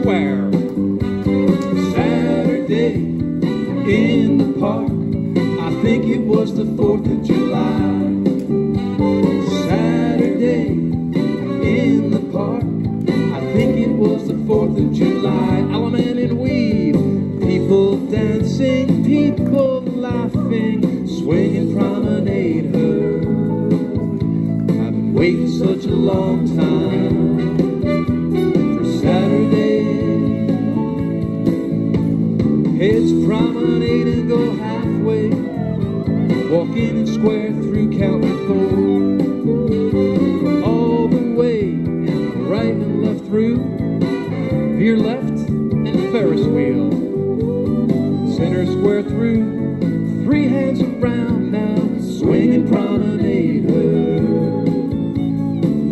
anywhere. Saturday in the park, I think it was the 4th of July. Saturday in the park, I think it was the 4th of July. Allemande in weave, people dancing, people laughing, swinging promenade her. I've been waiting such a long time. Heads promenade and go halfway, walking in square through Calvert Ford. All the way and right and left through, veer left and Ferris wheel. Center square through, three hands around now, swinging promenade her.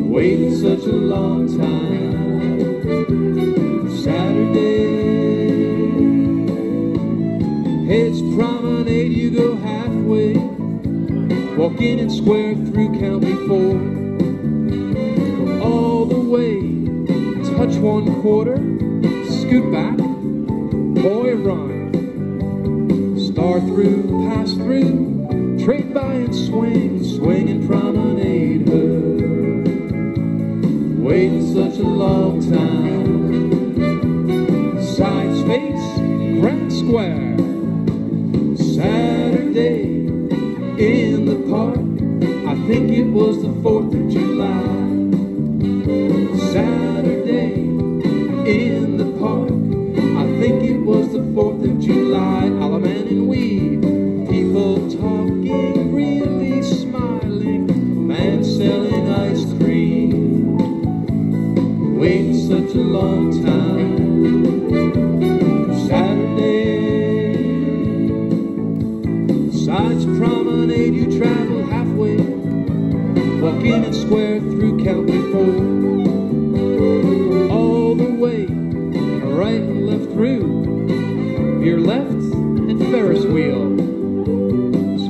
Waiting such a long time Heads promenade, you go halfway, walking in and square through County Four. All the way, touch one quarter, scoot back, boy run. Star through, pass through, trade by and swing, swing and promenade her. Waiting such a long time. Sides face, grand square. In the park. I think it was the 4th of July. Saturday in the park. I think it was the 4th of July. Allemande and weed. People talking, really smiling. Man selling ice cream. Waiting such a long time. Walking in square through County Four. All the way, and right and left through, veer left and Ferris wheel.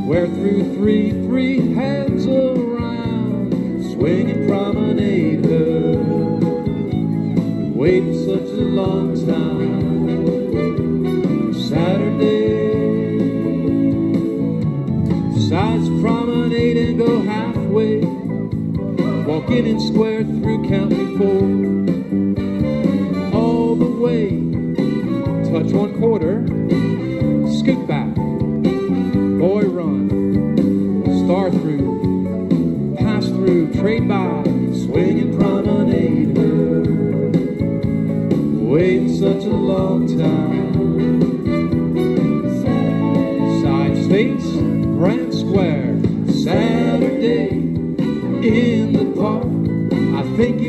Square through three, three hands around, swinging promenade her. Waiting such a long time. Walking in square through County Four. All the way, touch one quarter, scoot back, boy run, star through, pass through, trade by, swing and promenade. Waiting such a long time. Sides face, Grand Square,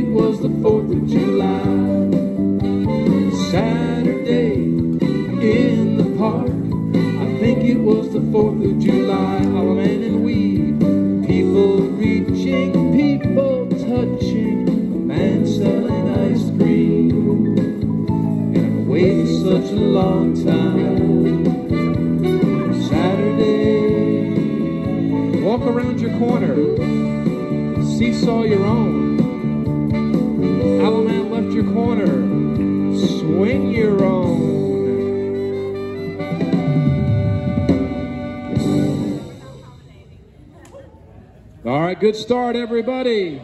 was the 4th of July. Saturday in the park. I think it was the 4th of July. Allemande and weed. People reaching, people touching. Man selling ice cream. And I've waited such a long time. Saturday. Walk around your corner. Seesaw your own. Left your corner. Swing your own. All right, good start, everybody.